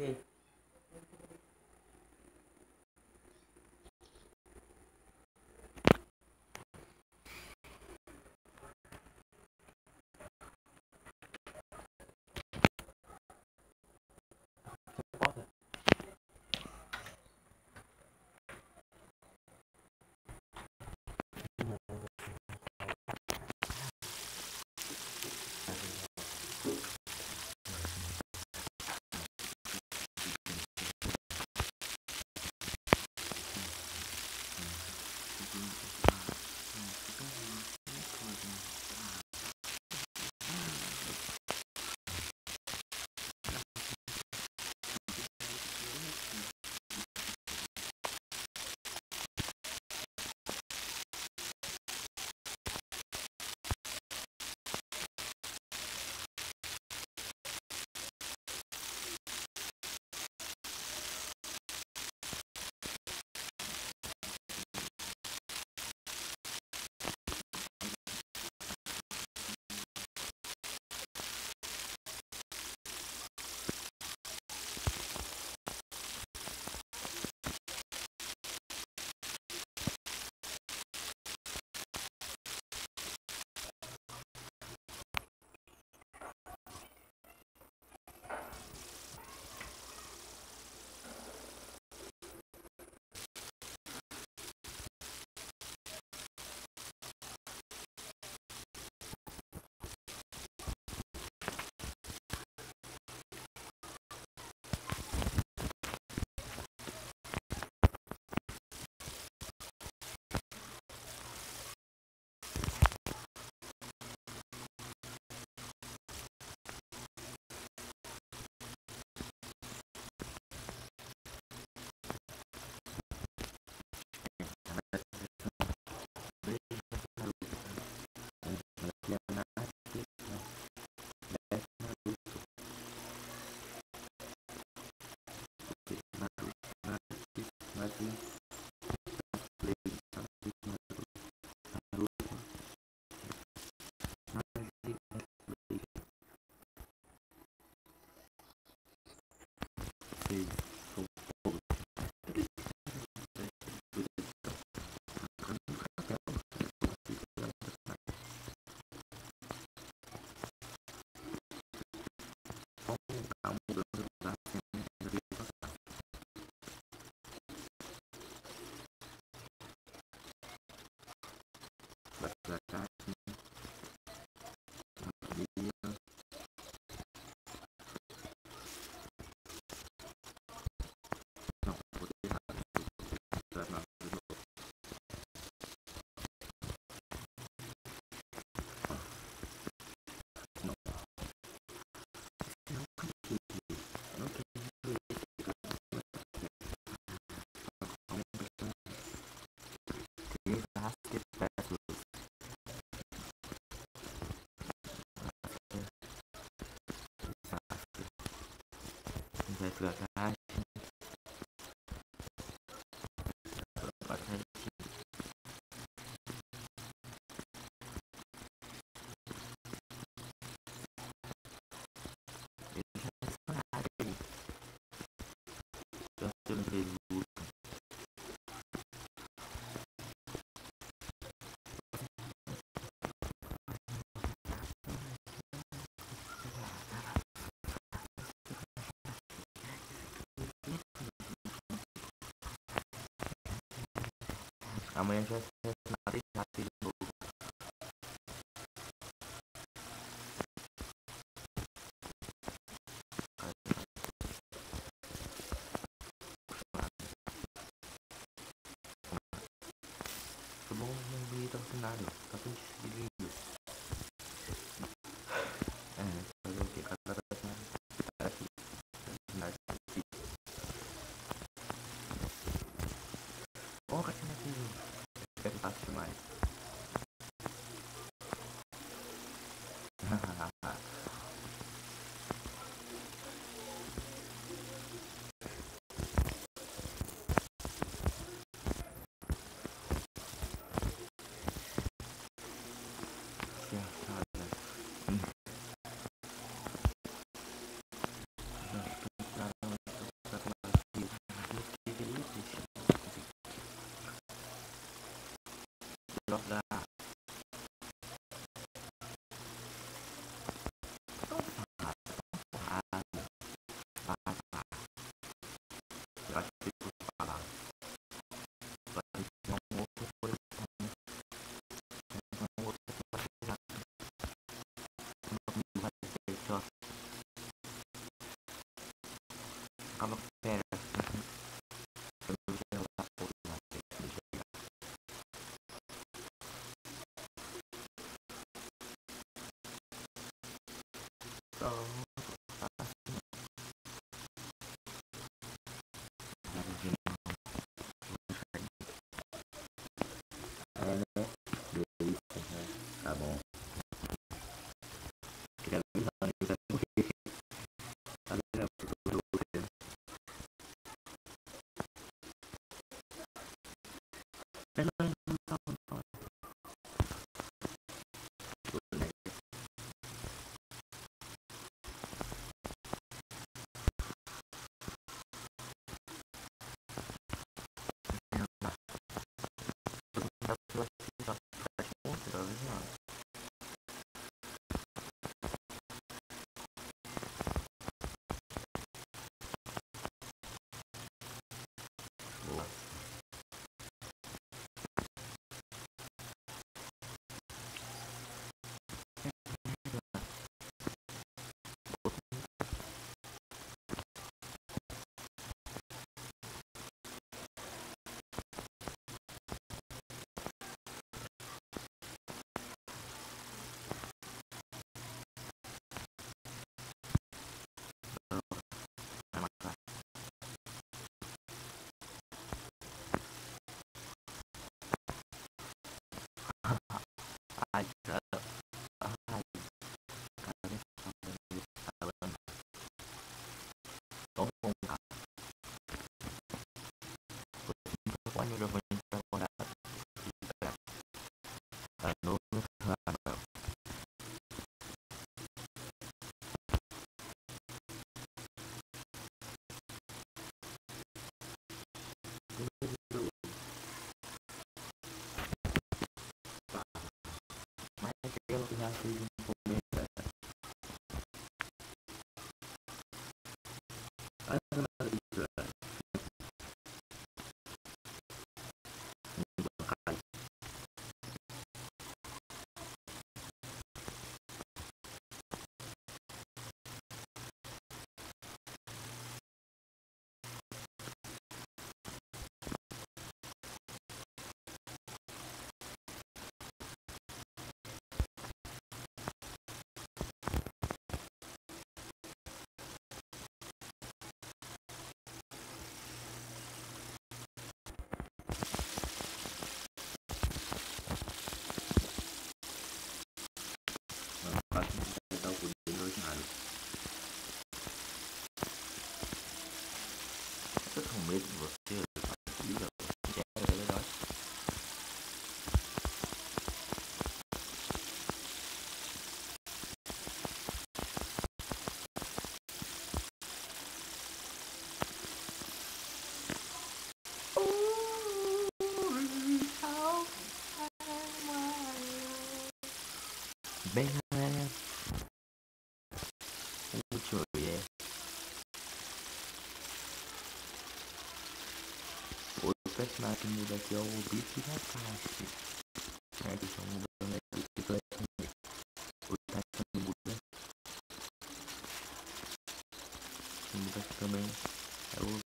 Yeah. I'm older 잘 부탁합니다. Kamu yang saya senari hati dulu sebelum yang beli tersenari tapi segini keluarga Kalau on bem né? galera o último é outro personagem que muda aqui é o Bicho da Tachi né, que estão mudando aqui o Tachi o muda muda também é o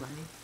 money.